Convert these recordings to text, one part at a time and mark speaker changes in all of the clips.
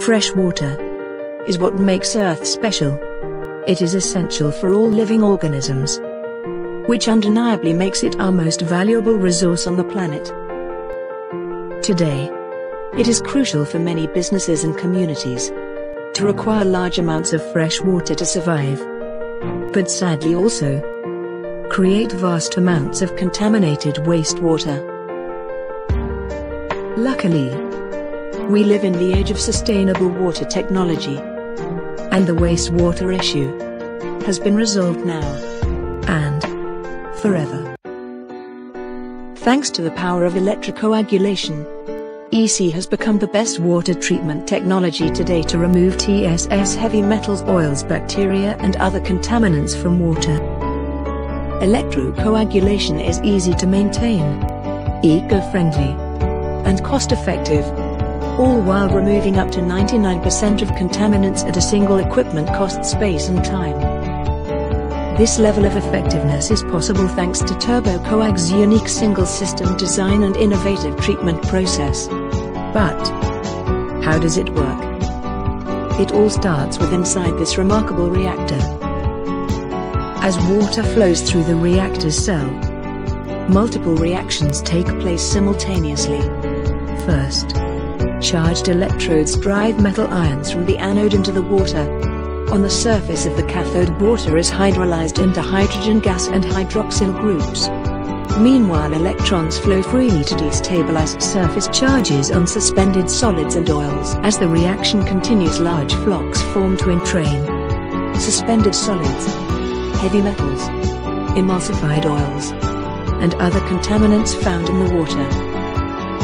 Speaker 1: Fresh water is what makes Earth special. It is essential for all living organisms, which undeniably makes it our most valuable resource on the planet. Today, it is crucial for many businesses and communities to require large amounts of fresh water to survive, but sadly also create vast amounts of contaminated wastewater. Luckily, we live in the age of sustainable water technology. And the wastewater issue has been resolved now. And forever. Thanks to the power of electrocoagulation, EC has become the best water treatment technology today to remove TSS heavy metals, oils, bacteria and other contaminants from water. Electrocoagulation is easy to maintain, eco-friendly, and cost-effective all while removing up to 99% of contaminants at a single equipment cost space and time. This level of effectiveness is possible thanks to TurboCoag's unique single-system design and innovative treatment process. But, how does it work? It all starts with inside this remarkable reactor. As water flows through the reactor's cell, multiple reactions take place simultaneously. First, Charged electrodes drive metal ions from the anode into the water. On the surface of the cathode water is hydrolyzed into hydrogen gas and hydroxyl groups. Meanwhile electrons flow freely to destabilize surface charges on suspended solids and oils. As the reaction continues large flocs form to entrain suspended solids, heavy metals, emulsified oils, and other contaminants found in the water.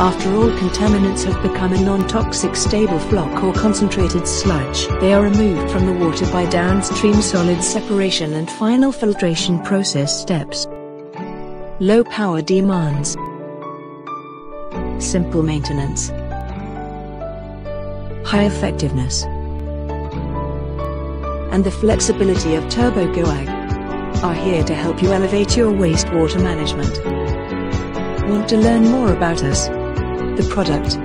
Speaker 1: After all contaminants have become a non-toxic stable floc or concentrated sludge, they are removed from the water by downstream solid separation and final filtration process steps. Low power demands. Simple maintenance. High effectiveness. And the flexibility of TurboCoag are here to help you elevate your wastewater management. Want to learn more about us? The product,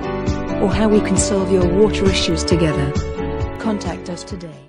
Speaker 1: or how we can solve your water issues together. Contact us today.